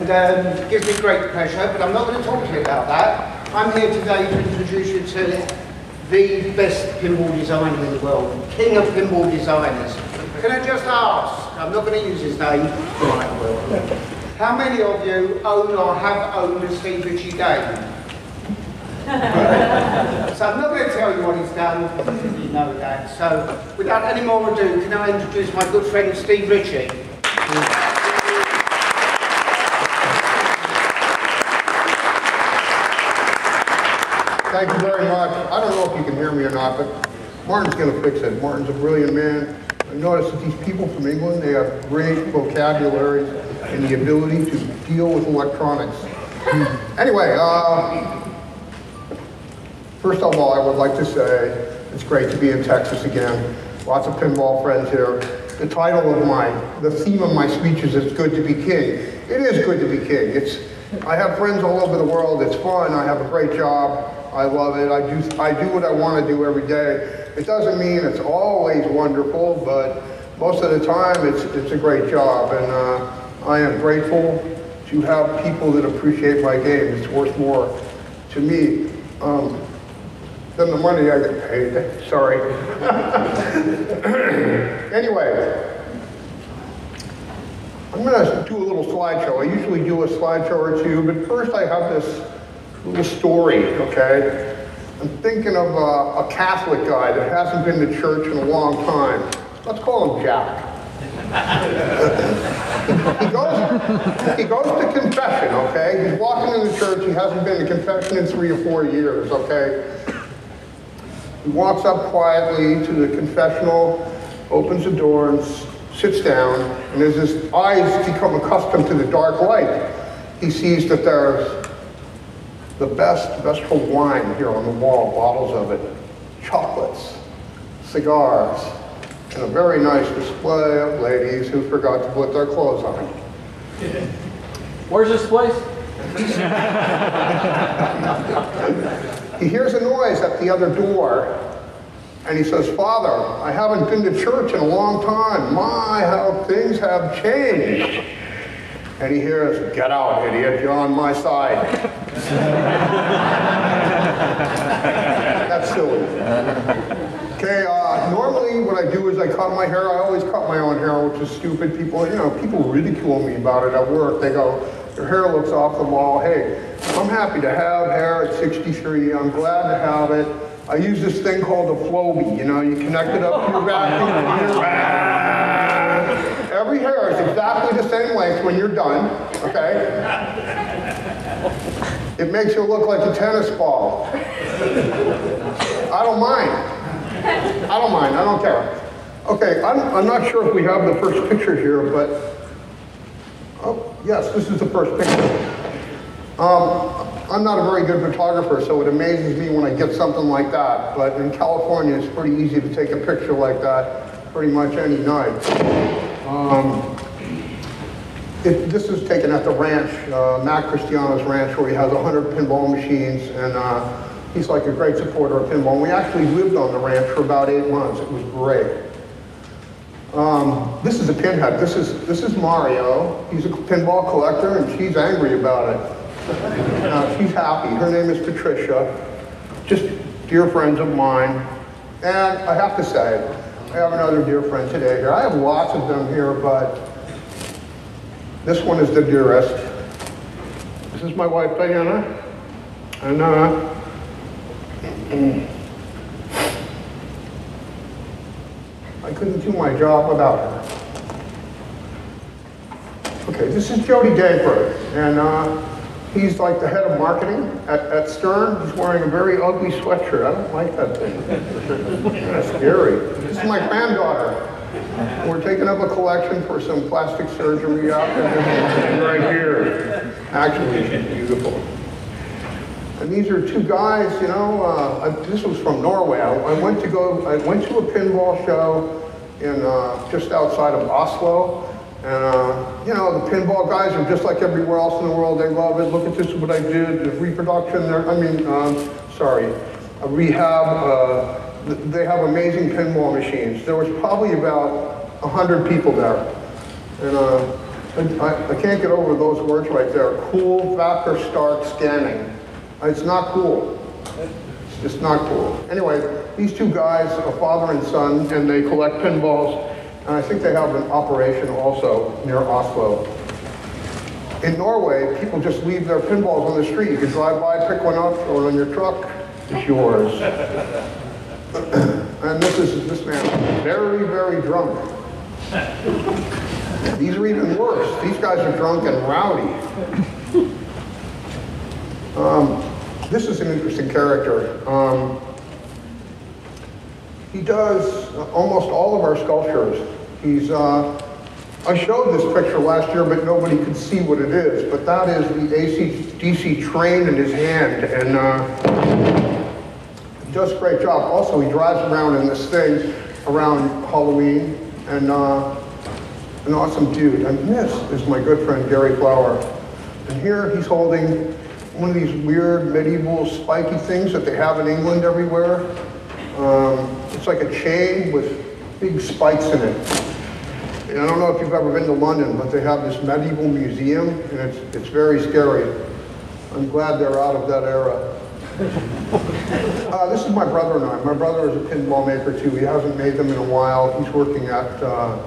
And um, gives me great pleasure, but I'm not going to talk to you about that. I'm here today to introduce you to the best pinball designer in the world, king of pinball designers. Can I just ask, I'm not going to use his name, right, well, how many of you own or have owned a Steve Ritchie game? so I'm not going to tell you what he's done, you know that. So without any more ado, can I introduce my good friend Steve Ritchie? Thank you very much. I don't know if you can hear me or not, but Martin's going to fix it. Martin's a brilliant man. I noticed that these people from England, they have great vocabularies and the ability to deal with electronics. anyway, uh, first of all, I would like to say it's great to be in Texas again. Lots of pinball friends here. The title of my, the theme of my speech is It's Good to Be King. It is good to be king. It's, I have friends all over the world. It's fun. I have a great job. I love it. I do, I do what I want to do every day. It doesn't mean it's always wonderful, but most of the time it's, it's a great job. And uh, I am grateful to have people that appreciate my game. It's worth more to me um, than the money I get paid. Sorry. anyway, I'm going to do a little slideshow. I usually do a slideshow or two, but first I have this little story, okay? I'm thinking of a, a Catholic guy that hasn't been to church in a long time. Let's call him Jack. he goes he goes to confession, okay? He's walking into church, he hasn't been to confession in three or four years, okay? He walks up quietly to the confessional, opens the door and sits down, and as his eyes become accustomed to the dark light, he sees that there's the best, best for wine here on the wall, bottles of it, chocolates, cigars, and a very nice display of ladies who forgot to put their clothes on. Where's this place? he hears a noise at the other door, and he says, Father, I haven't been to church in a long time. My, how things have changed. And he hears, get out, idiot, you're on my side. That's silly. Okay, uh, normally what I do is I cut my hair. I always cut my own hair, which is stupid. People, you know, people ridicule me about it at work. They go, your hair looks off the wall. Hey, I'm happy to have hair at 63. I'm glad to have it. I use this thing called a Flowbee. You know, you connect it up to your vacuum. Every hair is exactly the same length when you're done, okay? It makes you look like a tennis ball. I don't mind. I don't mind, I don't care. Okay, I'm, I'm not sure if we have the first picture here, but, oh, yes, this is the first picture. Um, I'm not a very good photographer, so it amazes me when I get something like that, but in California, it's pretty easy to take a picture like that pretty much any night. Um, it, this is taken at the ranch, uh, Matt Cristiano's ranch, where he has 100 pinball machines, and uh, he's like a great supporter of pinball. And we actually lived on the ranch for about eight months. It was great. Um, this is a pinhead. This is this is Mario. He's a pinball collector, and she's angry about it. Uh, she's happy. Her name is Patricia. Just dear friends of mine. And I have to say, I have another dear friend today here. I have lots of them here, but this one is the dearest. This is my wife, Diana. And uh, I couldn't do my job without her. Okay, this is Jody Dankberg, and uh, He's like the head of marketing at, at Stern. He's wearing a very ugly sweatshirt. I don't like that thing. That's scary. This is my granddaughter. We're taking up a collection for some plastic surgery out right here. Actually, she's beautiful. And these are two guys, you know, uh, I, this was from Norway. I, I, went to go, I went to a pinball show in uh, just outside of Oslo. And, uh, you know, the pinball guys are just like everywhere else in the world. They love it. Look at this, what I did, the reproduction. There, I mean, um, sorry, a rehab. Uh, they have amazing pinball machines. There was probably about 100 people there. And uh, I, I can't get over those words right there. Cool Vector Start Scanning. It's not cool. It's just not cool. Anyway, these two guys, a father and son, and they collect pinballs, and I think they have an operation also near Oslo. In Norway, people just leave their pinballs on the street. You can drive by, pick one up, throw it on your truck, it's yours. and this is this man, very, very drunk. These are even worse. These guys are drunk and rowdy. Um, this is an interesting character. Um, he does almost all of our sculptures. He's, uh, I showed this picture last year, but nobody could see what it is. But that is the ACDC train in his hand, and uh, he does a great job. Also, he drives around in this thing around Halloween, and uh, an awesome dude. And this is my good friend Gary Flower. And here he's holding one of these weird medieval spiky things that they have in England everywhere. Um, it's like a chain with big spikes in it. And I don't know if you've ever been to London, but they have this medieval museum, and it's, it's very scary. I'm glad they're out of that era. Uh, this is my brother and I. My brother is a pinball maker too. He hasn't made them in a while. He's working at, uh,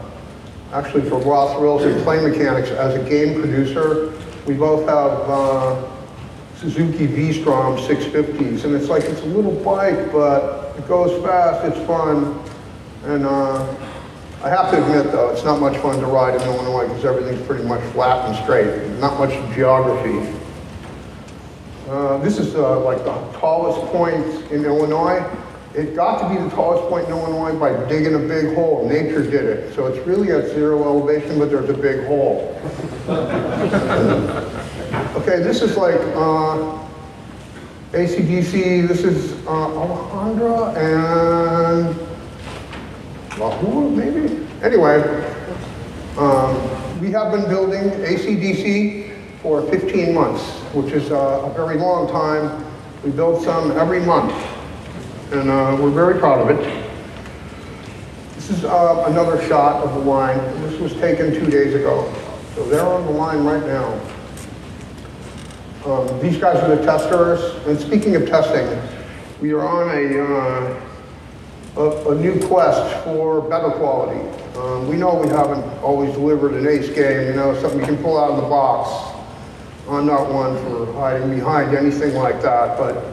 actually for Raw Thrills and Play Mechanix as a game producer. We both have uh, Suzuki V-Strom 650s, and it's like it's a little bike, but it goes fast, it's fun, and uh, I have to admit though, it's not much fun to ride in Illinois because everything's pretty much flat and straight, not much geography. Uh, this is uh, like the tallest point in Illinois. It got to be the tallest point in Illinois by digging a big hole. Nature did it. So it's really at zero elevation, but there's a big hole. okay, this is like uh, ACDC. This is uh, Alejandra and Lahore, maybe? Anyway, um, we have been building ACDC for 15 months, which is uh, a very long time. We build some every month, and uh, we're very proud of it. This is uh, another shot of the line. This was taken two days ago. So they're on the line right now. Um, these guys are the testers. And speaking of testing, we are on a, uh, a, a, new quest for better quality. Um, we know we haven't always delivered an ace game, you know, something you can pull out of the box. I'm not one for hiding behind anything like that, but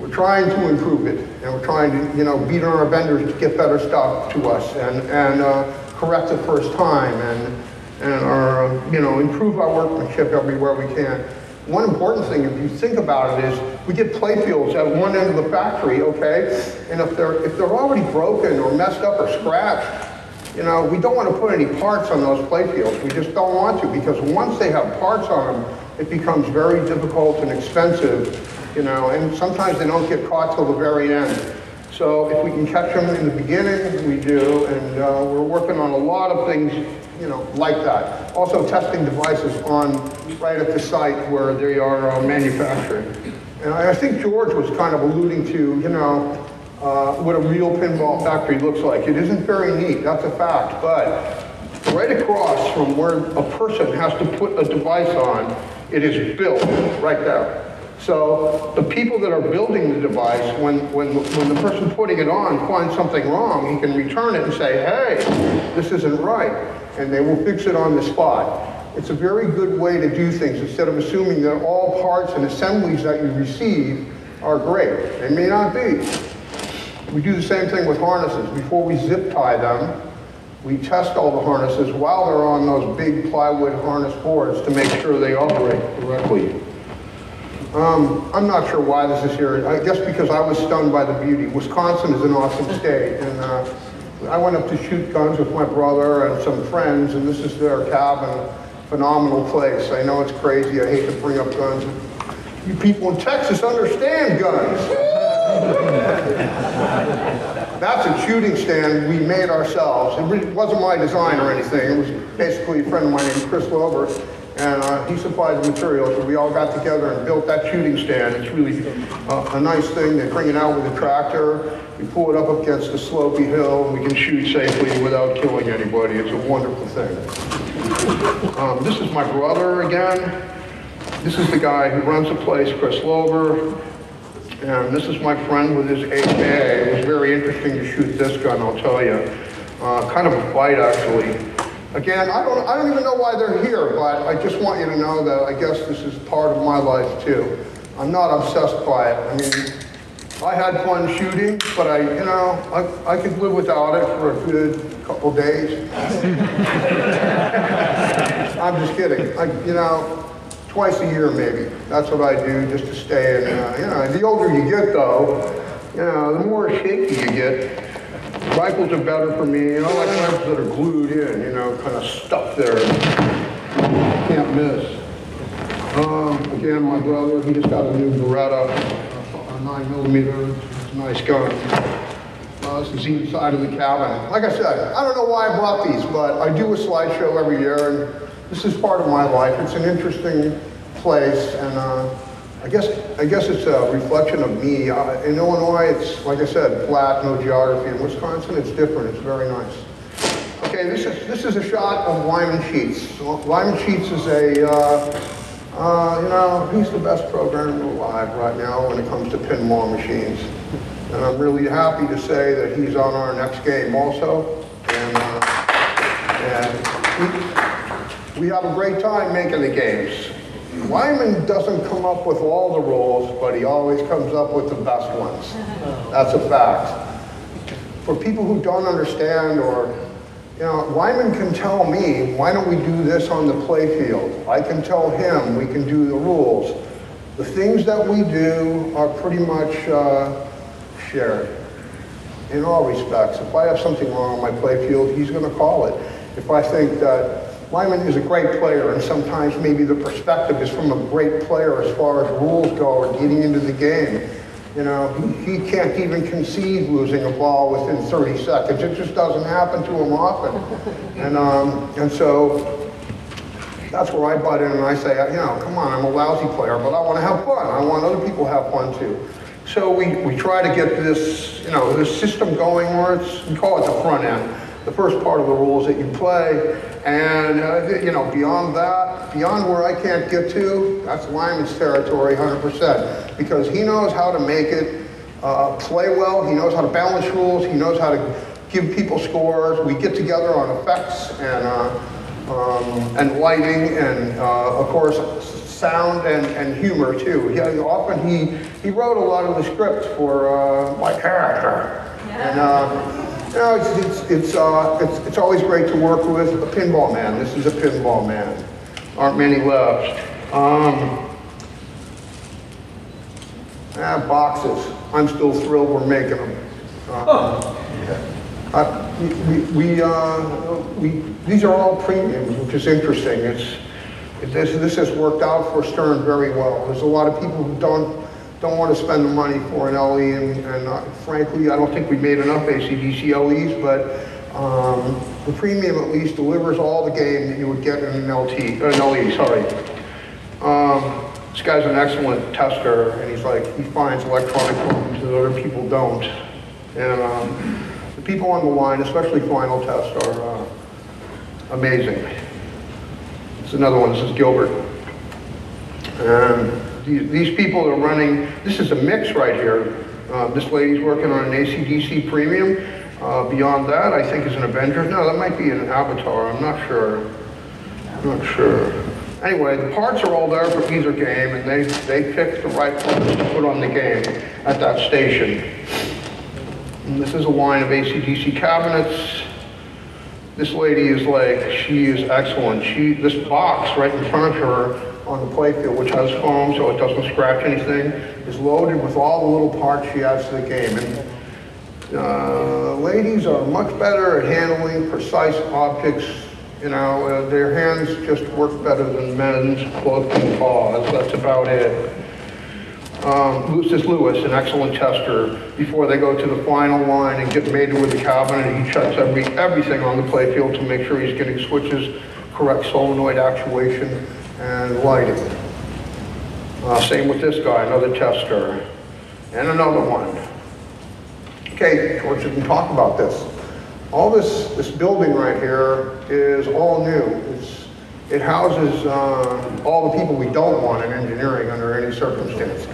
we're trying to improve it, and we're trying to, you know, beat on our vendors to get better stuff to us and, and uh, correct the first time and, and our, you know, improve our workmanship everywhere we can. One important thing, if you think about it, is we get playfields at one end of the factory, okay? And if they're, if they're already broken or messed up or scratched, you know, we don't want to put any parts on those playfields. We just don't want to because once they have parts on them, it becomes very difficult and expensive, you know, and sometimes they don't get caught till the very end. So if we can catch them in the beginning, we do, and uh, we're working on a lot of things, you know, like that. Also testing devices on right at the site where they are uh. And I think George was kind of alluding to, you know, uh, what a real pinball factory looks like. It isn't very neat, that's a fact, but right across from where a person has to put a device on, it is built right there. So the people that are building the device, when, when, when the person putting it on finds something wrong, he can return it and say, hey, this isn't right. And they will fix it on the spot. It's a very good way to do things instead of assuming that all parts and assemblies that you receive are great. They may not be. We do the same thing with harnesses. Before we zip tie them, we test all the harnesses while they're on those big plywood harness boards to make sure they operate correctly. Um, I'm not sure why this is here. I guess because I was stunned by the beauty. Wisconsin is an awesome state, and uh, I went up to shoot guns with my brother and some friends, and this is their cabin. Phenomenal place. I know it's crazy. I hate to bring up guns. You people in Texas understand guns. That's a shooting stand we made ourselves. It wasn't my design or anything. It was basically a friend of mine named Chris Lover and uh, he supplied the materials, and we all got together and built that shooting stand. It's really uh, a nice thing. They bring it out with a tractor. We pull it up against a slopey hill, and we can shoot safely without killing anybody. It's a wonderful thing. Um, this is my brother again. This is the guy who runs the place, Chris Lover. And this is my friend with his AK. It was very interesting to shoot this gun, I'll tell you. Uh, kind of a fight, actually. Again, I don't, I don't even know why they're here, but I just want you to know that I guess this is part of my life too. I'm not obsessed by it. I mean, I had fun shooting, but I, you know, I, I could live without it for a good couple days. I'm just kidding. I, you know, twice a year maybe. That's what I do just to stay in. Uh, you know, the older you get though, you know, the more shaky you get. Rifles are better for me. You know, like rifles that are glued in. You know, kind of stuck there. Can't miss. Um, again, my brother, he just got a new Beretta, a nine millimeter. It's a nice gun. Uh, this is inside of the cabin. Like I said, I don't know why I brought these, but I do a slideshow every year, and this is part of my life. It's an interesting place, and uh, I guess I guess it's a reflection of me. Uh, in Illinois, it's like I said, flat, no geography. In Wisconsin, it's different. It's very nice. Okay, this is this is a shot of Lyman Sheets. Lyman Sheets is a uh, uh, you know he's the best programmer alive right now when it comes to pinball machines. And I'm really happy to say that he's on our next game also. And, uh, and we, we have a great time making the games. Lyman doesn't come up with all the rules, but he always comes up with the best ones. That's a fact. For people who don't understand or, you know, Lyman can tell me, why don't we do this on the playfield? I can tell him, we can do the rules. The things that we do are pretty much uh, shared in all respects. If I have something wrong on my playfield, he's going to call it. If I think that Lyman is a great player, and sometimes maybe the perspective is from a great player as far as rules go or getting into the game. You know, he, he can't even concede losing a ball within 30 seconds. It just doesn't happen to him often. And, um, and so that's where I butt in and I say, you know, come on, I'm a lousy player, but I want to have fun. I want other people to have fun too. So we, we try to get this, you know, this system going where it's, we call it the front end. The first part of the rules that you play, and uh, you know, beyond that, beyond where I can't get to, that's Lyman's territory 100%, because he knows how to make it uh, play well, he knows how to balance rules, he knows how to give people scores. We get together on effects and, uh, um, and lighting, and uh, of course, sound and, and humor too. He, often he, he wrote a lot of the scripts for uh, my character. And, uh, you know, it's, it's, it's, uh, it's, it's always great to work with a pinball man. This is a pinball man. Aren't many left. Um, ah, boxes. I'm still thrilled we're making them. Uh, uh, we, we, uh, we, these are all premiums, which is interesting. It's, it, this, this has worked out for Stern very well. There's a lot of people who don't, don't want to spend the money for an LE, and, and uh, frankly, I don't think we made enough ACDC LEs, but um, the premium at least delivers all the game that you would get in an LT, an LE, sorry. Um, this guy's an excellent tester, and he's like, he finds electronic problems that other people don't. And um, the people on the line, especially Final Test, are uh, amazing. It's another one, this is Gilbert. And these, people are running, this is a mix right here. Uh, this lady's working on an ACDC premium. Uh, beyond that, I think is an Avengers. No, that might be an Avatar, I'm not sure. I'm not sure. Anyway, the parts are all there for either game, and they, they pick the right parts to put on the game at that station. And this is a line of ACDC cabinets. This lady is like, she is excellent. She, this box right in front of her on the playfield, which has foam so it doesn't scratch anything, is loaded with all the little parts she adds to the game. And uh, ladies are much better at handling precise objects. You know, uh, their hands just work better than men's can paws. That's about it. Um, Lewis, an excellent tester, before they go to the final line and get mated with the cabinet, he checks every, everything on the playfield to make sure he's getting switches, correct solenoid actuation, and lighting. Uh, same with this guy, another tester, and another one. Okay, George didn't talk about this. All this, this building right here is all new. It's, It houses uh, all the people we don't want in engineering under any circumstances,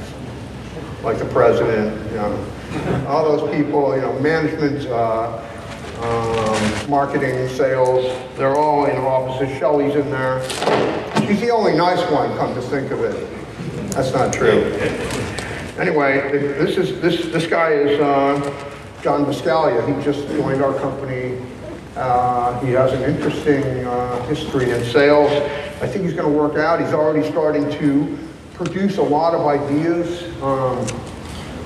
like the president, you know, all those people, you know, management, uh, um, marketing, sales, they're all in offices. Shelley's in there. She's the only nice one, come to think of it. That's not true. Anyway, this is, this, this guy is, uh, John Biscaglia. He just joined our company. Uh, he has an interesting, uh, history in sales. I think he's gonna work out. He's already starting to produce a lot of ideas, um,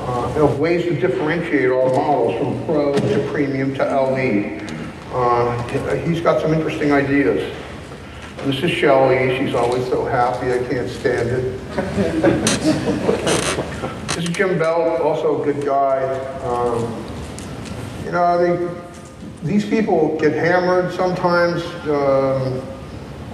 uh, of ways to differentiate our models from Pro to Premium to LE. Uh, he's got some interesting ideas. This is Shelley, she's always so happy, I can't stand it. This is Jim Bell, also a good guy. Um, You know, these people get hammered sometimes, um,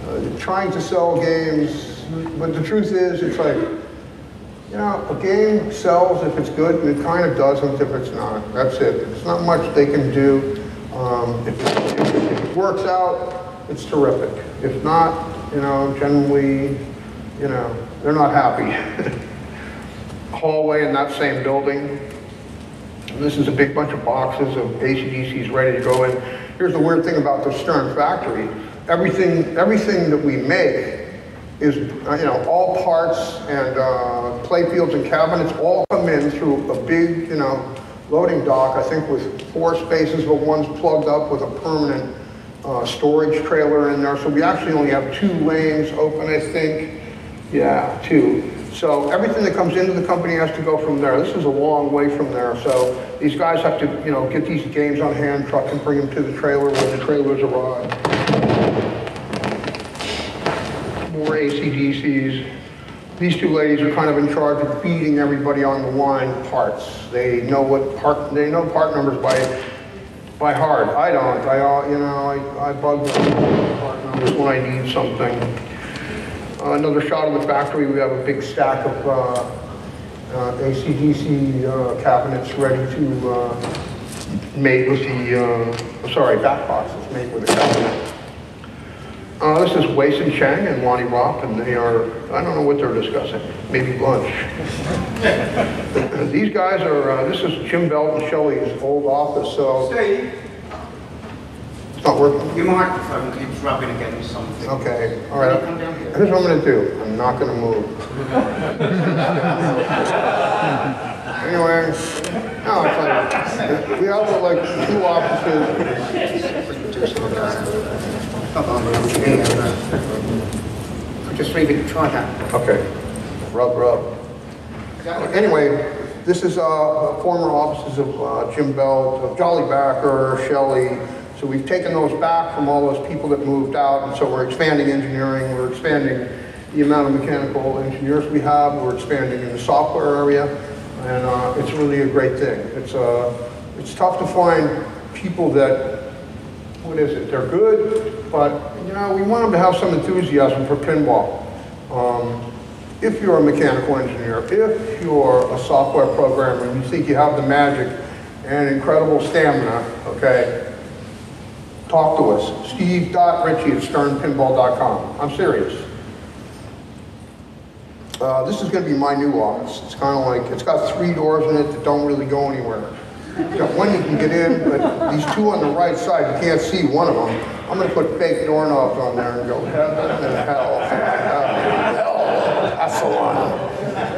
uh, trying to sell games, but the truth is, it's like, you know, a game sells if it's good, and it kind of doesn't if it's not. That's it. There's not much they can do. Um, if, if it works out, it's terrific. If not, you know, generally, you know, they're not happy. Hallway in that same building. This is a big bunch of boxes of ACDCs ready to go in. Here's the weird thing about the Stern factory. Everything, everything that we make is, uh, you know, all parts and uh, play fields and cabinets all come in through a big, you know, loading dock, I think with four spaces, but one's plugged up with a permanent uh, storage trailer in there. So we actually only have two lanes open, I think. Yeah, two. So everything that comes into the company has to go from there. This is a long way from there. So these guys have to, you know, get these games on hand, truck and bring them to the trailer when the trailers arrive. More ACDCs. These two ladies are kind of in charge of feeding everybody on the line parts. They know what part, they know part numbers by, by heart. I don't. I, uh, you know, I, I bug part numbers when I need something. Uh, Another shot of the factory, we have a big stack of uh, uh, ACDC uh, cabinets ready to, uh, made with the, sorry, back boxes made with the cabinet. Uh, This is Wei Sin Chang and Lonnie Ropp, and they are, I don't know what they're discussing, maybe lunch. These guys are, uh, this is Jim Belt and Shelley's old office, so Steve, it's not working. your microphone keeps rubbing against something. Okay, all right. Here's what I'm gonna do. I'm not gonna move. Anyway, no, it's like, we have like two offices. Hold on, I'm getting it, uh, Just leave it, try that. Okay, rub, rub. Is that okay? Anyway, this is, uh, former offices of, uh, Jim Bell, of Jolly Backer, Shelley. So we've taken those back from all those people that moved out, and so we're expanding engineering, we're expanding the amount of mechanical engineers we have, we're expanding in the software area, and, uh, it's really a great thing. It's, uh, it's tough to find people that, what is it, they're good, but, you know, we want them to have some enthusiasm for pinball. Um, if you're a mechanical engineer, if you're a software programmer and you think you have the magic and incredible stamina, okay, talk to us. Steve.ritchie at sternpinball.com. I'm serious. Uh, this is gonna be my new office. It's kinda like, it's got three doors in it that don't really go anywhere. You got one you can get in, but these two on the right side, you can't see one of them. I'm gonna put fake doorknobs on there and go, heaven and hell. Hell, That's the one.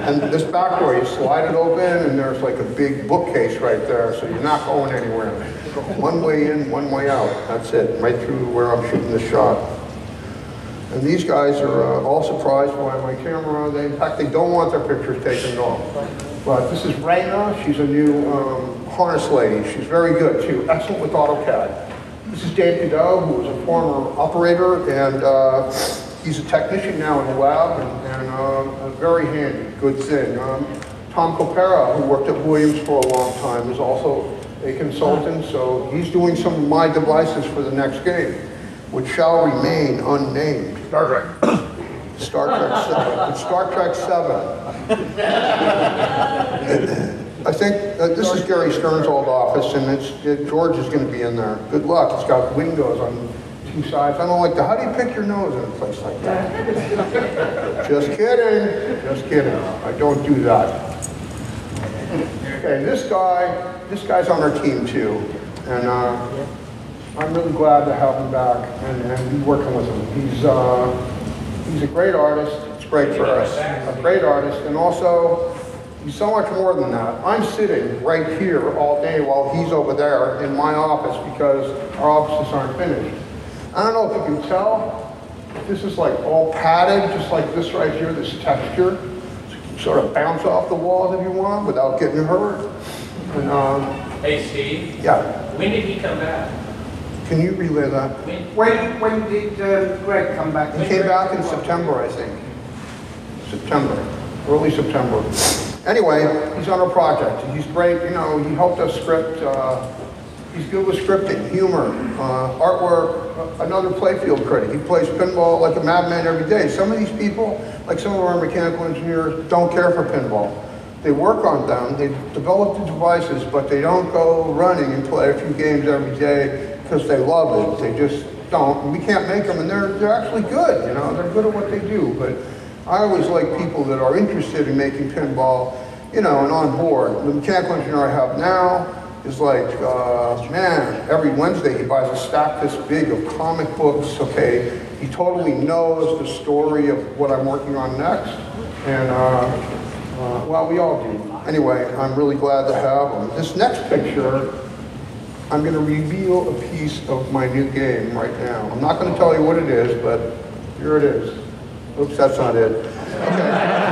And this back door, you slide it open and there's like a big bookcase right there, so you're not going anywhere. One way in, one way out. That's it, right through where I'm shooting the shot. And these guys are uh, all surprised by my camera. They, in fact, they don't want their pictures taken off. But this is Raina. She's a new um, harness lady. She's very good. She's excellent with AutoCAD. This is Dave Cadeau, who was a former operator, and uh, he's a technician now in the lab, and, and uh, very handy. Good thing. Um, Tom Copera, who worked at Williams for a long time, is also a consultant, so he's doing some of my devices for the next game, which shall remain unnamed. Star Trek. Star Trek Seven. It's Star Trek Seven. I think, uh, this is Gary Stern's old office, and it's, it- George is gonna be in there. Good luck, it's got windows on two sides. I don't like the, how do you pick your nose in a place like that? Just kidding, just kidding. I don't do that. Okay, this guy, this guy's on our team too. And uh, I'm really glad to have him back and, and be working with him. He's, uh, he's a great artist. It's great for us. A great artist. And also, he's so much more than that. I'm sitting right here all day while he's over there in my office because our offices aren't finished. I don't know if you can tell, but this is like all padded, just like this right here, this texture. So you can sort of bounce off the walls if you want without getting hurt. And, um, Hey, Steve, yeah, when did he come back? can you relay that? When, When, when did um, Greg come back? He came back in September, I think. September, early September. Anyway, he's on a project. He's great, you know, he helped us script, uh, he's good with scripting, humor, uh, artwork, uh, another playfield critic. He plays pinball like a madman every day. Some of these people, like some of our mechanical engineers, don't care for pinball. They work on them, they develop the devices, but they don't go running and play a few games every day because they love it. They just don't. We can't make them, and they're, they're actually good, you know, they're good at what they do. But I always like people that are interested in making pinball, you know, and on board. The mechanical engineer I have now is like, uh, man, every Wednesday he buys a stack this big of comic books, okay? He totally knows the story of what I'm working on next. And, uh, uh, well, we all do. Anyway, I'm really glad to have him. This next picture, I'm going to reveal a piece of my new game right now. I'm not going to tell you what it is, but here it is. Oops, that's not it. Okay.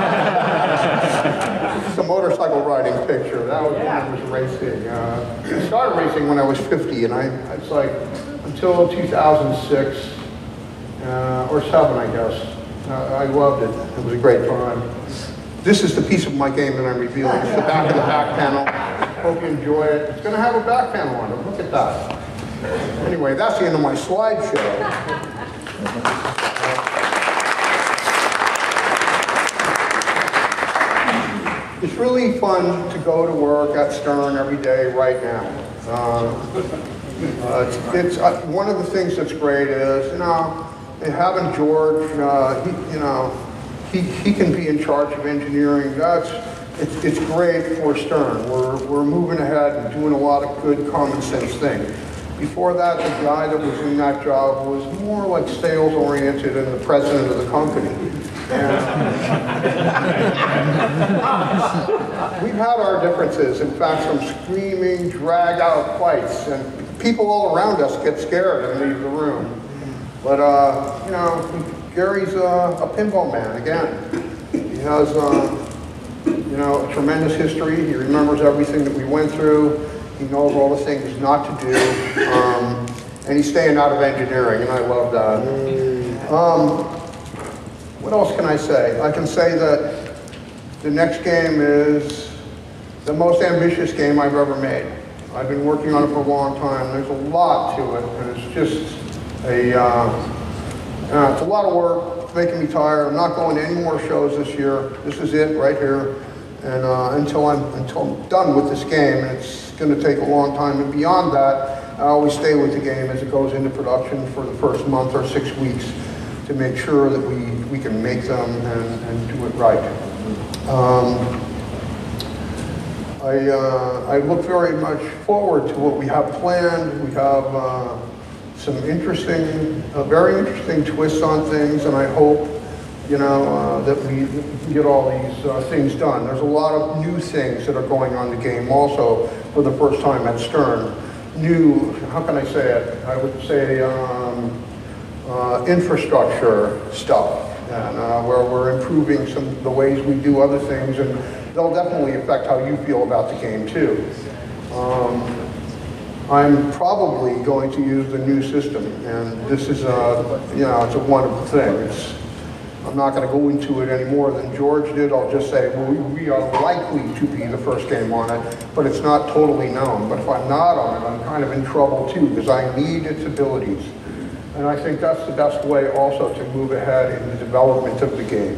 it's a motorcycle riding picture. That was when I was racing. Uh, I started racing when I was 50, and I it's like until 2006 uh, or seven, I guess. Uh, I loved it. It was a great time. This is the piece of my game that I'm revealing. It's the back of the back panel. Hope you enjoy it. It's going to have a back panel on it. Look at that. Anyway, that's the end of my slideshow. It's really fun to go to work at Stern every day right now. Uh, uh, it's, it's uh, one of the things that's great is you know having George, uh, he, you know, he, he can be in charge of engineering. That's it's, it's great for Stern. We're we're moving ahead and doing a lot of good common sense things. Before that, the guy that was in that job was more like sales oriented and the president of the company. We've had our differences, in fact, some screaming, drag-out fights, and people all around us get scared and leave the room. But, uh, you know, Gary's a pinball man, again. He has, uh, you know, a tremendous history. He remembers everything that we went through. He knows all the things not to do. Um, and he's staying out of engineering, and I love that. Um, what else can I say? I can say that the next game is the most ambitious game I've ever made. I've been working on it for a long time. There's a lot to it, and it's just a, uh, uh, it's a lot of work. It's making me tired. I'm not going to any more shows this year. This is it right here. And uh, until I'm until I'm done with this game, and it's going to take a long time. And beyond that, I always stay with the game as it goes into production for the first month or six weeks to make sure that we, we can make them and, and do it right. Um, I, uh, I look very much forward to what we have planned. We have uh, some interesting, uh, very interesting twists on things, and I hope, you know, uh, that we get all these uh, things done. There's a lot of new things that are going on in the game also for the first time at Stern. New, how can I say it? I would say um, uh, infrastructure stuff, and uh, where we're improving some the ways we do other things, and they'll definitely affect how you feel about the game too. Um, I'm probably going to use the new system, and this is a, you know, it's a wonderful thing. It's, I'm not going to go into it any more than George did. I'll just say, well, we, we are likely to be the first game on it, but it's not totally known. But if I'm not on it, I'm kind of in trouble too, because I need its abilities. And I think that's the best way also to move ahead in the development of the game.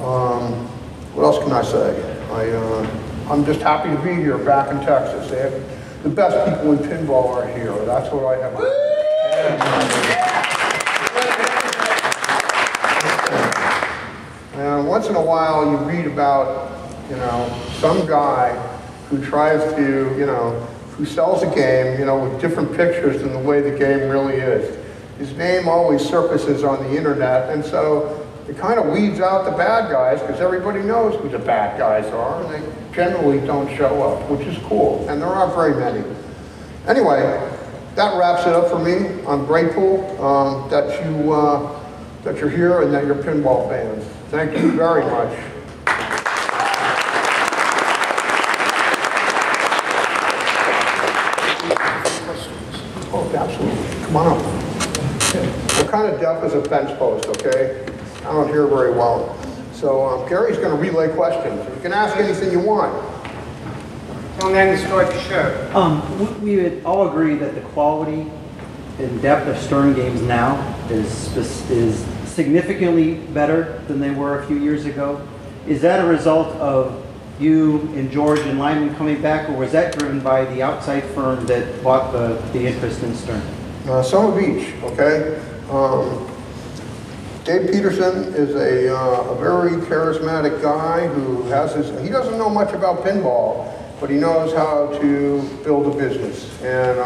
Um, what else can I say? I, uh, I'm just happy to be here back in Texas. They have, the best people in pinball are here. That's what I have. Yeah. And once in a while you read about, you know, some guy who tries to, you know, who sells a game, you know, with different pictures than the way the game really is. His name always surfaces on the internet, and so it kind of weeds out the bad guys because everybody knows who the bad guys are, and they generally don't show up, which is cool, and there aren't very many. Anyway, that wraps it up for me. I'm grateful um, that you uh, that you're here and that you're pinball fans. Thank you very much. Oh, absolutely. Come on up. I'm kind of deaf as a fence post, okay? I don't hear very well. So um, Gary's going to relay questions. You can ask anything you want. Don't then strike a show. Um, we, we would all agree that the quality and depth of Stern games now is, spec- is significantly better than they were a few years ago. Is that a result of you and George and Lyman coming back, or was that driven by the outside firm that bought the, the interest in Stern? Uh, some of each, okay? Um, Dave Peterson is a, uh, a very charismatic guy who has his, he doesn't know much about pinball, but he knows how to build a business and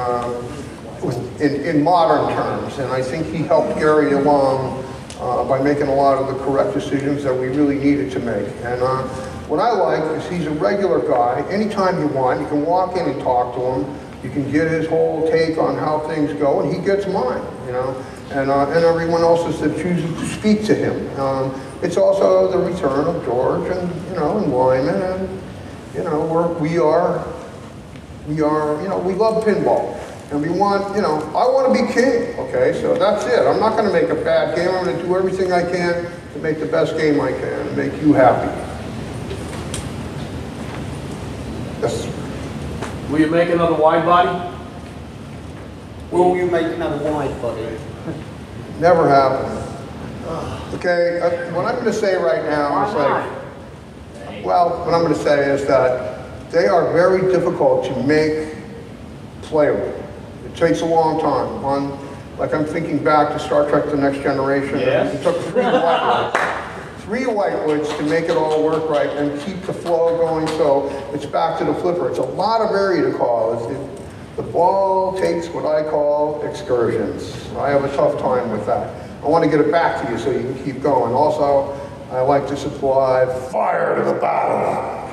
with- in, in modern terms. And I think he helped Gary along uh, by making a lot of the correct decisions that we really needed to make. And uh, what I like is he's a regular guy. Anytime you want, you can walk in and talk to him. You can get his whole take on how things go, and he gets mine, you know, and, uh, and everyone else that chooses to speak to him. Um, it's also the return of George and, you know, and Lyman, and, you know, we're, we are, we are, you know, we love pinball. And we want, you know, I want to be king, okay? So that's it. I'm not going to make a bad game. I'm going to do everything I can to make the best game I can and make you happy. Yes. Will you make another wide body? Will you make another wide body? Never happened. Okay, uh, what I'm going to say right now is like, well, what I'm going to say is that they are very difficult to make playable. It takes a long time. On, like I'm thinking back to Star Trek: The Next Generation. Yes. It took three whitewoods, three whitewoods to make it all work right and keep the flow going. So it's back to the flipper. It's a lot of area to call. It's, it, the ball takes what I call excursions. I have a tough time with that. I want to get it back to you so you can keep going. Also, I like to supply fire to the battle.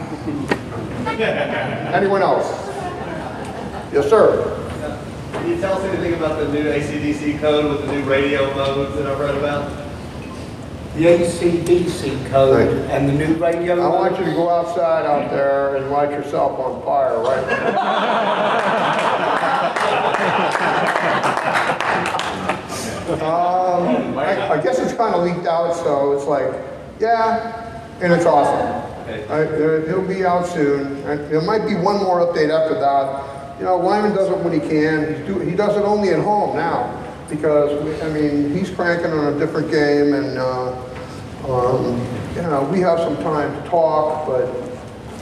Anyone else? Yes, sir. Can you tell us anything about the new ACDC code with the new radio modes that I've read about? The ACDC code and the new radio. I want you to go outside out there and light yourself on fire right now. Um, I, I guess it's kind of leaked out, so it's like, yeah, and it's awesome. I, he'll be out soon, and there might be one more update after that. You know, Lyman does it when he can. He's do, he does it only at home now because we, I mean he's cranking on a different game, and uh, um, you know we have some time to talk, but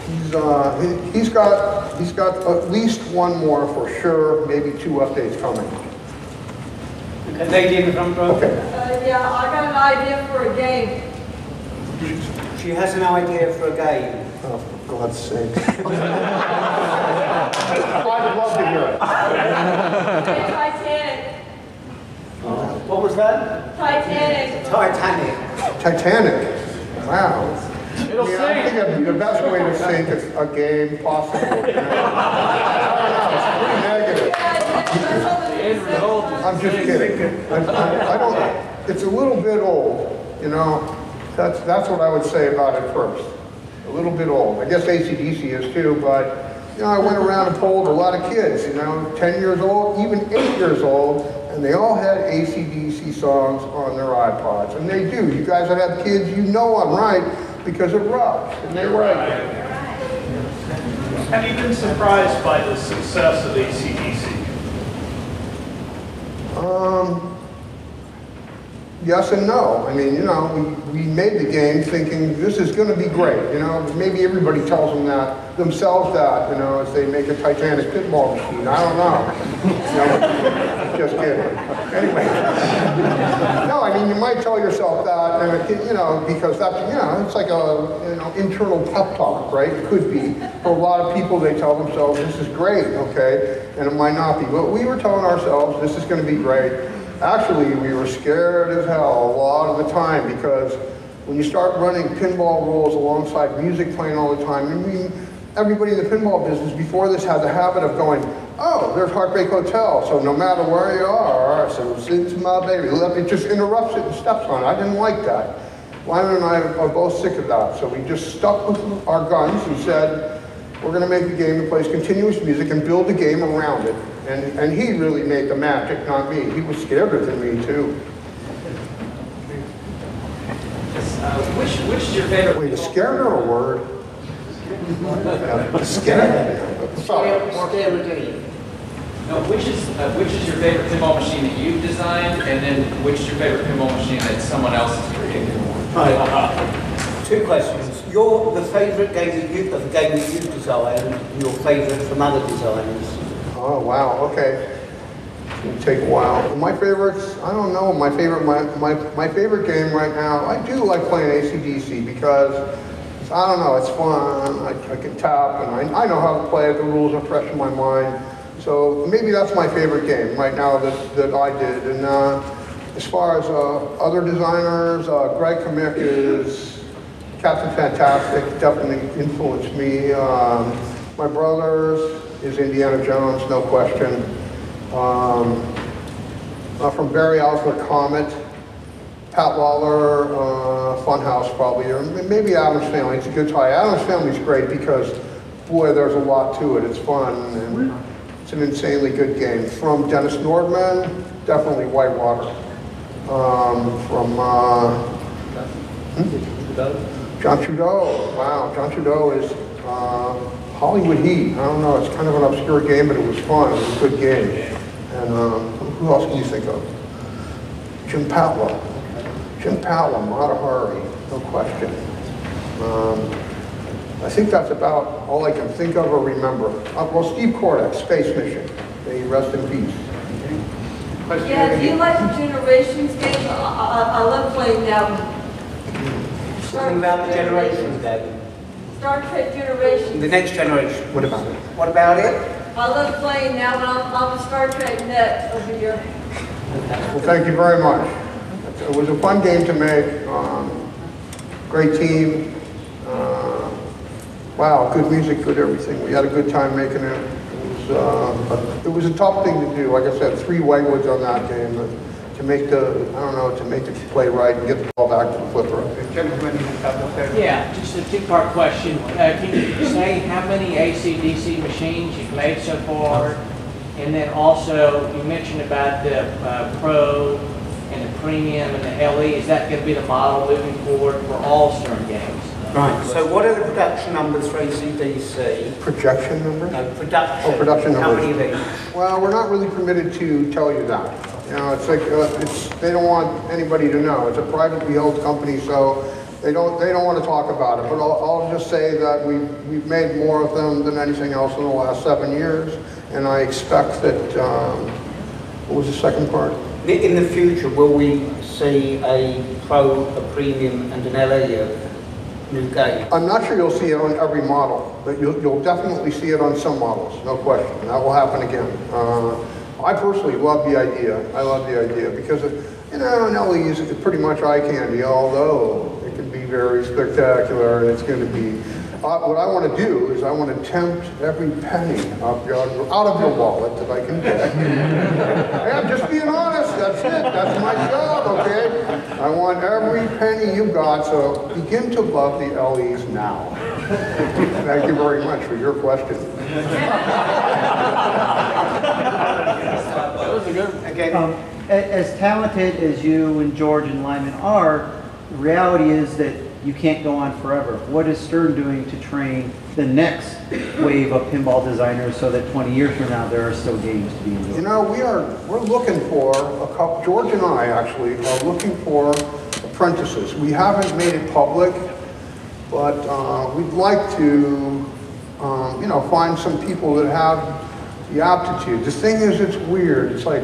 he's uh, he, he's got he's got at least one more for sure, maybe two updates coming. Lady in the front row. Okay. Uh, yeah, I got an idea for a game. She has an idea for a game. Oh, for God's sake. I'd love to hear it. Titanic. What was that? Titanic. Titanic. Titanic. Wow. It'll Yeah, I think sink. that'd be the best way to sink a, a game possible. you know? I don't know, it's pretty negative. Yeah, that's all The the end result is. I'm just kidding. I, I, I don't, it's a little bit old, you know? That's, that's what I would say about it first. A little bit old. I guess ACDC is too, but, you know, I went around and polled a lot of kids, you know, 10 years old, even 8 years old, and they all had ACDC songs on their iPods. And they do. You guys that have kids, you know I'm right because it rocks. And they like right. Have you been surprised by the success of ACDC? Um, yes and no. I mean, you know, we, we made the game thinking this is going to be great. You know, maybe everybody tells them that themselves that. You know, as they make a Titanic pinball machine. I don't know. You know, just kidding. Anyway. No, I mean, you might tell yourself that, you know, because that's, you know, it's like a, you know, internal pep talk, right? It could be. For a lot of people, they tell themselves, this is great, okay? And it might not be. But we were telling ourselves, this is going to be great. Actually, we were scared as hell a lot of the time because when you start running pinball rules alongside music playing all the time, I mean, everybody in the pinball business before this had the habit of going, oh, there's Heartbreak Hotel, so no matter where you are, all right, so it's my baby. Let me just interrupts it and steps on it. I didn't like that. Lyman and I are both sick of that, so we just stuck with our guns and said, we're going to make a game that plays continuous music and build a game around it. And, and he really made the magic, not me. He was scarier than me, too. Uh, which, which is your favorite? Wait, is scared or a word? Yeah, Scared? Sorry. No, which is, uh, which is your favorite pinball machine that you've designed, and then which is your favorite pinball machine that someone else has created? Right. Two questions. Your, the favourite game that you, of the game that you've designed, and your favourite from other designers. Oh, wow, okay. It's gonna take a while. My favorites, I don't know, my favorite, my, my, my favorite game right now, I do like playing ACDC because, I don't know, it's fun, I, I can tap, and I, I know how to play it, the rules are fresh in my mind. So maybe that's my favorite game right now that, that I did. And uh, as far as uh, other designers, uh, Greg Kmiec is Captain Fantastic, definitely influenced me. Um, my brothers is Indiana Jones, no question. Um, uh, from Barry Oursler Comet, Pat Lawlor, uh, Funhouse probably, or maybe Addams Family. It's a good tie. Addams Family's great because, boy, there's a lot to it. It's fun and it's an insanely good game. From Dennis Nordman, definitely Whitewater. Um, from uh, hmm? John Trudeau. Wow, John Trudeau is uh, Hollywood Heat. I don't know. It's kind of an obscure game, but it was fun. It was a good game. And um, who else can you think of? Jim Patla. Jim Patla, Mata Hari, no question. Um, I think that's about all I can think of or remember. Uh, well, Steve Kordek, Space Mission. May he rest in peace. Question Yeah, do you like the Generations game? I, I, I love playing them. Something about the Generations game. Star Trek Generations. The next generation. What about it? What about it? I love playing now, but I'm, I'm a Star Trek nut over here. Well, thank you very much. It was a fun game to make. Um, great team. Uh, wow, good music, good everything. We had a good time making it. It was, uh, a- it was a tough thing to do. Like I said, three whitewoods on that game to make the, I don't know, to make it play right and get the ball back to the flipper. Yeah, just a two-part question. Uh, Can you say how many ACDC machines you've made so far? And then also, you mentioned about the uh, Pro and the Premium and the LE. Is that going to be the model moving forward for all Stern games? Right. So what are the production numbers for ACDC? Projection number? No, production. Oh, production How numbers. many of these? Well, we're not really permitted to tell you that. You know, it's like, uh, it's, they don't want anybody to know. It's a privately held company, so they don't, they don't want to talk about it. But I'll, I'll just say that we've, we've made more of them than anything else in the last seven years. And I expect that, um, what was the second part? In the future, will we see a Pro, a Premium and an LE of I'm not sure you'll see it on every model, but you'll, you'll definitely see it on some models, no question. That will happen again. Uh, I personally love the idea. I love the idea because, of, you know, LE is pretty much eye candy, although it can be very spectacular and it's going to be. Uh, what I want to do is I want to tempt every penny your, out of your wallet that I can get. I'm just being honest. That's it. That's my job, okay? I want every penny you've got, so begin to love the LEs now. Thank you very much for your question. Good, Um, As talented as you and George and Lyman are, the reality is that you can't go on forever. What is Stern doing to train the next wave of pinball designers so that 20 years from now, there are still games to be enjoyed? You know, we are, we're looking for a couple, George and I actually are looking for apprentices. We haven't made it public, but uh, we'd like to, um, you know, find some people that have the aptitude. The thing is, it's weird. It's like,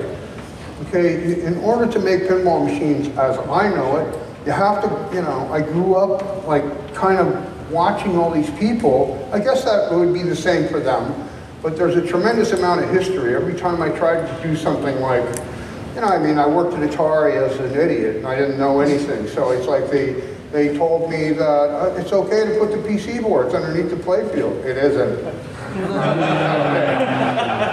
Okay, in order to make pinball machines as I know it, you have to, you know, I grew up like kind of watching all these people. I guess that would be the same for them, but there's a tremendous amount of history. Every time I tried to do something like, you know, I mean, I worked at Atari as an idiot and I didn't know anything. So it's like they, they told me that uh, it's okay to put the PC boards underneath the playfield. It isn't.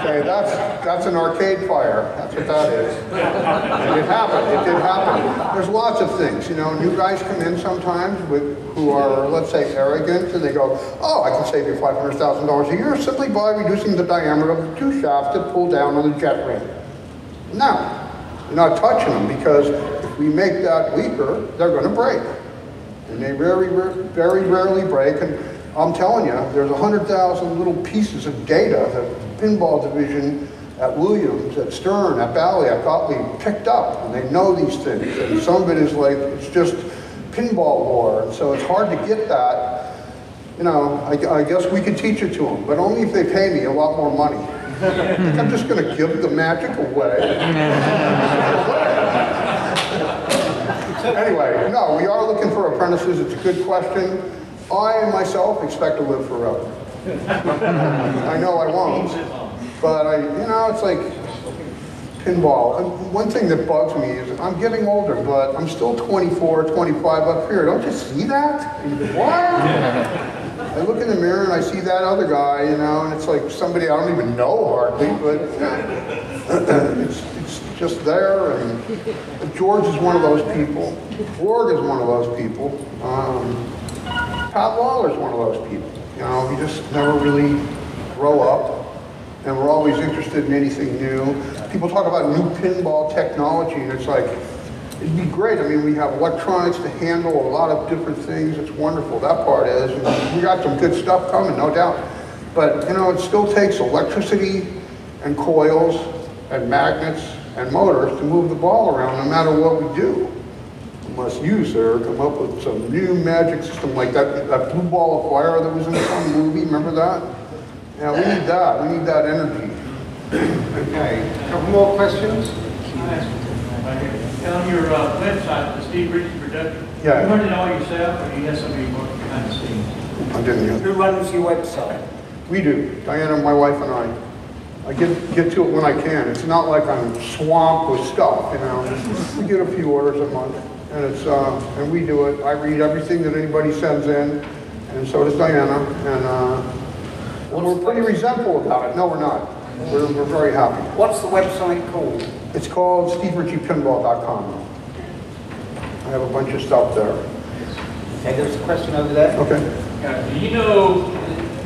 Okay, that's, that's an arcade fire. That's what that is. And it happened, it did happen. There's lots of things, you know, new guys come in sometimes with, who are, let's say, arrogant, and they go, oh, I can save you $500,000 a year simply by reducing the diameter of the two shafts that pull down on the jet ring. No, you're not touching them, because if we make that weaker, they're gonna break. And they very, very rarely break, and I'm telling you, there's 100,000 little pieces of data that the pinball division at Williams, at Stern, at Bally, at Gottlieb picked up, and they know these things. And some of it is like, it's just pinball lore, and so it's hard to get that. You know, I, I guess we could teach it to them, but only if they pay me a lot more money. I think I'm just gonna give the magic away. Anyway, no, we are looking for apprentices. It's a good question. I myself expect to live forever. I know I won't, but I, you know, it's like pinball. One thing that bugs me is I'm getting older, but I'm still 24, 25 up here. Don't you see that? What? I look in the mirror and I see that other guy, you know, and it's like somebody I don't even know hardly, but it's, it's just there. And George is one of those people. Borg is one of those people. Um, Pat Lawlor's one of those people. You know, he just never really grow up, and we're always interested in anything new. People talk about new pinball technology, and it's like, it'd be great. I mean, we have electronics to handle a lot of different things. It's wonderful. That part is. We got some good stuff coming, no doubt. But, you know, it still takes electricity and coils and magnets and motors to move the ball around no matter what we do unless use there, come up with some new magic system like that, that blue ball of fire that was in some movie, remember that? Yeah, we need that, we need that energy. Okay, a couple more questions? On your uh, website, the Steve Ritchie Production, Yeah. you run it all yourself, or do you have somebody working behind the scenes? I didn't hear. Who runs your website? We do, Diana, my wife and I. I get, get to it when I can. It's not like I'm swamped with stuff, you know. We get a few orders a month, and it's, uh, and we do it. I read everything that anybody sends in, and so does Diana, and, uh, well, we're pretty resentful about it. No, we're not. We're, we're very happy. What's the website called? It's called steveritchiepinball.com. I have a bunch of stuff there. Okay, there's a question over there. Okay. Now, do you know,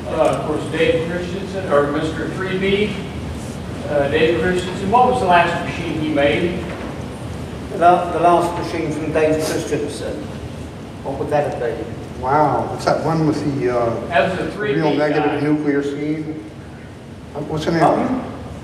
uh, of course, Dave Christensen, or Mr. 3B, uh, Dave Christensen, what was the last machine he made? The la- the last machine from Dave Christensen. What would that have been? Wow, what's that one with the, uh, That was the 3B real negative guy. nuclear scene? Uh, What's the name?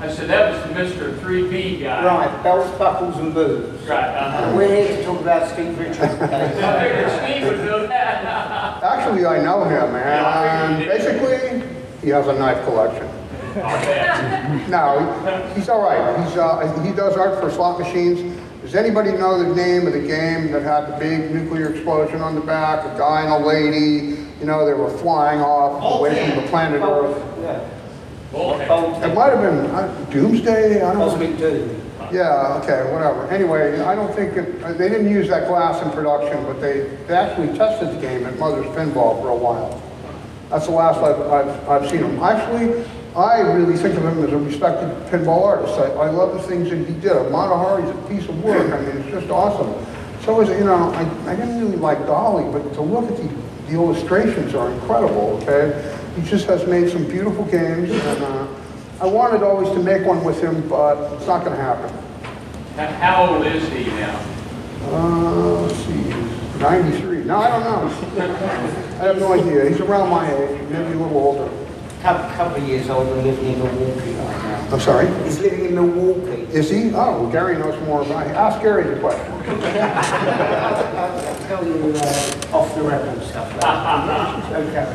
I said, that was the Mr. 3B guy. Right, belts, buckles and boots. Right, uh-huh. We're here to talk about Steve Richards. I figured Steve would know that. Actually, I know him, and basically, he has a knife collection. I'll bet. No, he's all right. He's, uh, he does art for slot machines. Does anybody know the name of the game that had the big nuclear explosion on the back? A guy and a lady, you know, they were flying off away from the planet Earth. Yeah. Bullhead. It might have been uh, Doomsday, I don't know. Cosmic Doom. Yeah, okay, whatever. Anyway, I don't think, it- uh, they didn't use that glass in production, but they, they actually tested the game at Mother's Pinball for a while. That's the last I've, I've, I've seen him. Actually, I really think of him as a respected pinball artist. I, I love the things that he did. A Matahari's a piece of work. I mean, it's just awesome. So is, you know, I, I didn't really like Dolly, but to look at the, the illustrations are incredible, okay? He just has made some beautiful games, and, uh, I wanted always to make one with him, but it's not gonna happen. How- How old is he now? Uh, let's see, 93. No, I don't know. I have no idea. He's around my age, maybe a little older. Couple, couple of years old and living in Milwaukee right now. I'm sorry? He's living in Milwaukee. Is he? Oh, well, Gary knows more about it. Ask Gary the question. I'll tell you uh, off the record stuff later. Okay.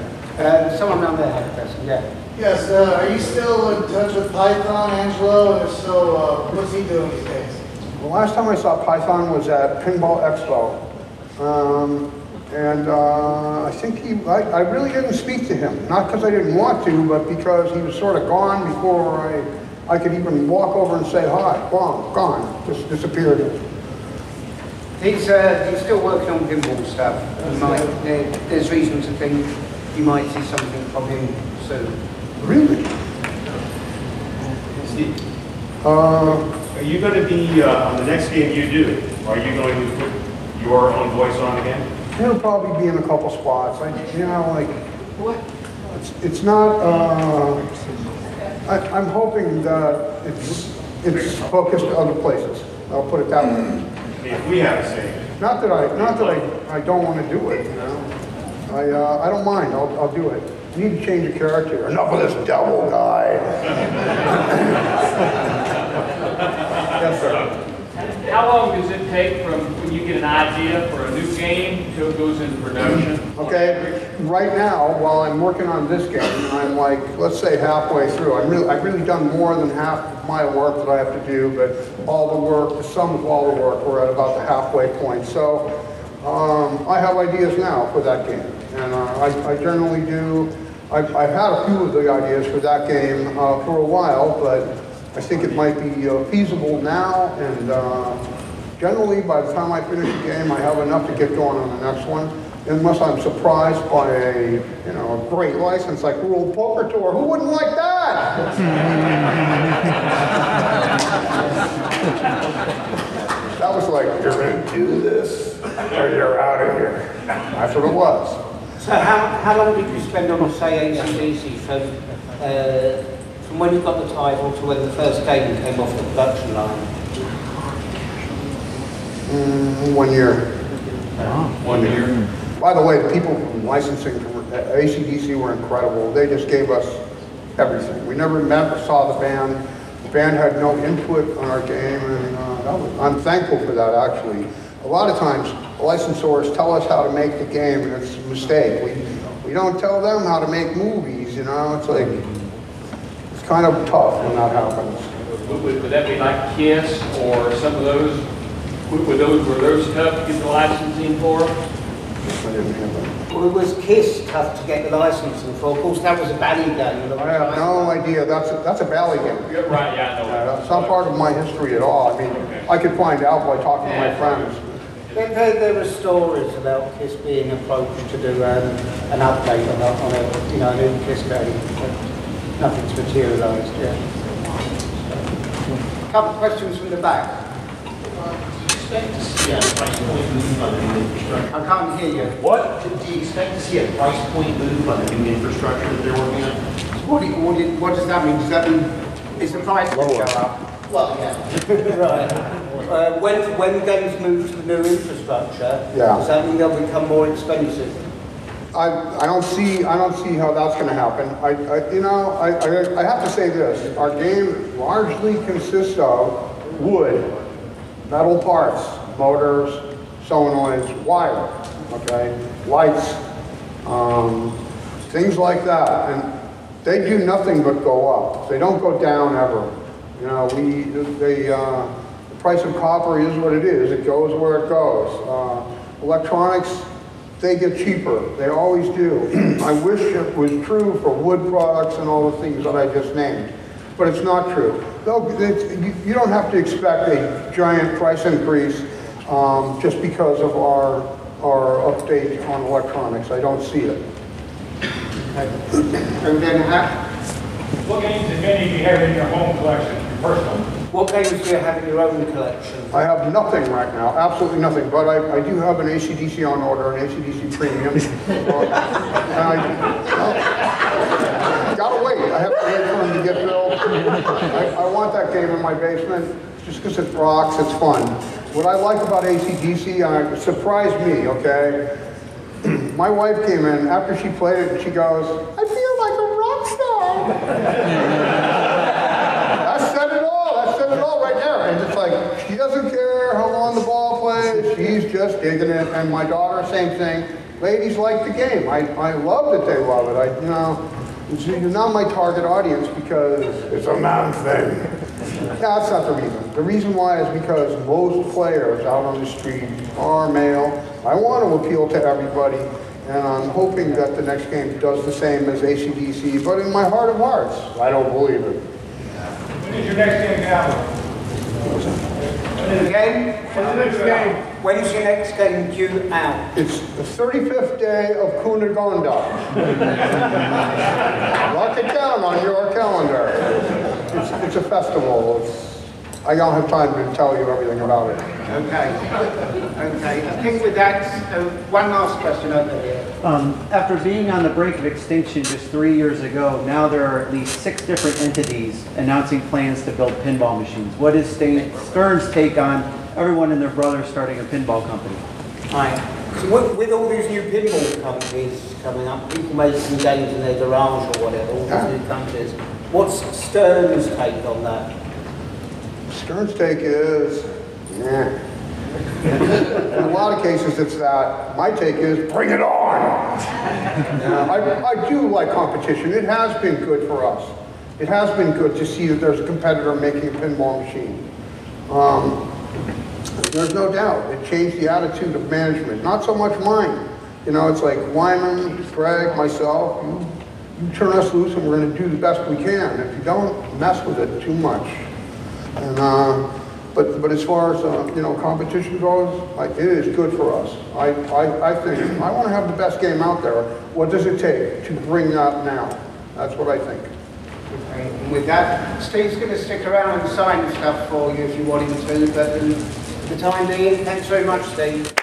Uh, someone down there had a question, yeah. Yes, uh, are you still in touch with Python, Anghelo, and if so, uh, what's he doing these days? The last time I saw Python was at Pinball Expo. Um, and uh, I think he, I, I really didn't speak to him. Not because I didn't want to, but because he was sort of gone before I, I could even walk over and say hi. Gone, gone, just disappeared. He's, uh, he's still working on pinball stuff. You might, there, there's reason to think you might see something from him soon. Really? Steve, Uh, Are you going to be, uh, on the next game you do, are you going to put your own voice on again? He'll probably be in a couple spots. I, you know, like, it's, it's not, uh, I, I'm hoping that it's, it's focused to other places. I'll put it that way. If we have a say, Not that I, not that I, I don't want to do it, you know? I, uh, I don't mind, I'll, I'll do it. I Need to change the character. Enough of this devil guy. Yes, sir. How long does it take from when you get an idea for a new game till it goes into production? Okay, right now, while I'm working on this game, I'm like, let's say halfway through, I'm really, I've really done more than half of my work that I have to do, but all the work, the sum of all the work, we're at about the halfway point. So, um, I have ideas now for that game, and uh, I, I generally do, I've, I've had a few of the ideas for that game, uh, for a while, but I think it might be uh, feasible now, and, uh, Generally, by the time I finish a game, I have enough to get going on the next one, unless I'm surprised by a, you know, a great license like World Poker Tour. Who wouldn't like that? That was like, you're gonna do this, or you're out of here. That's what it was. So how, how long did you spend on, say, ACDC from, uh, from when you got the title to when the first game came off the production line? Mm, One year. One year. By the way, the people from licensing from ACDC were incredible. They just gave us everything. We never met or saw the band. The band had no input on our game, and uh, was, I'm thankful for that, actually. A lot of times, licensors tell us how to make the game, and it's a mistake. We, we don't tell them how to make movies, you know? It's like, it's kind of tough when that happens. Would, would would that be like KISS or some of those, would would those, were those tough to get the licensing for? I didn't hear. Well, it was KISS tough to get the licensing for. Of course, that was a Bally game. I have no idea. That's, a- that's a Valley game. Right, yeah, I know. Uh, That's not part of my history at all. I mean, I could find out by talking to my friends. There, there, there were stories about KISS being approached to do um, an update on a, on a, you know, a new KISS game, nothing's materialised, yet. A Couple of questions from the back. Yeah, price point move on the new infrastructure. I can't hear you. What? Do you expect to see a price point move on the new infrastructure that they're working on? What, do you- what, do you- what does that mean? Does that mean, is the price going to go up? Well, yeah. Right. Uh, when, when games move to the new infrastructure, Yeah. does that mean they'll become more expensive? I, I don't see, I don't see how that's gonna happen. I, I, you know, I, I, I have to say this, our game largely consists of wood, metal parts, motors, solenoids, wire, okay, lights, um, things like that. And they do nothing but go up. They don't go down ever. You know, we, they, uh, the price of copper is what it is. It goes where it goes. Uh, electronics, they get cheaper. They always do. I wish it was true for wood products and all the things that I just named, but it's not true. It's- You you don't have to expect a giant price increase um, just because of our, our update on electronics. I don't see it. And then how, What games, if any, do you have in your home collection, your personal? What games do you have in your own collection? I have nothing right now, absolutely nothing, but I, I do have an ACDC on order, an ACDC premium. Uh, and I- Gotta wait, I have to wait for him to get built. I, I want that game in my basement, just because it rocks, it's fun. What I like about ACDC, uh, it surprised me, okay? My wife came in, after she played it, and she goes, I feel like a rock star. That said it all. That said it all right there. And it's like, she doesn't care how long the ball plays. She's just digging it. And my daughter, same thing. Ladies like the game. I, I love that they love it. I, you know, it's, you're not my target audience because it's a man thing. that's not the reason. The reason why is because most players out on the street are male. I want to appeal to everybody, and I'm hoping that the next game does the same as ACDC, but in my heart of hearts, I don't believe it. When is your next game down? Again? Next game. When's your next game due out? It's the 35th day of Cunegonda. Mark it down on your calendar. It's, it's a festival. It's, I don't have time to tell you everything about it. Okay. Okay. I think with that, uh, one last question over here. Um, after being on the brink of extinction just three years ago, now there are at least six different entities announcing plans to build pinball machines. What is Stain- Stern's take on everyone and their brother starting a pinball company? Right. So with, with all these new pinball companies coming up, people making games in their garage or whatever, all these new companies, what's Stern's take on that? Stern's take is, yeah. In a lot of cases, it's that. My take is, bring it on. I, I do like competition. It has been good for us. It has been good to see that there's a competitor making a pinball machine. Um, there's no doubt. It changed the attitude of management. Not so much mine. You know, it's like Lyman, Greg, myself, you, you turn us loose and we're going to do the best we can. If you don't mess with it too much, and, uh, but, but as far as, uh, you know, competition goes, like, it is good for us. I, I, I think, I want to have the best game out there. What does it take to bring that now? That's what I think. Okay, and with that, Steve's going to stick around and sign stuff for you if you want him to, but um, for the time being, thanks very much, Steve.